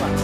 Bye.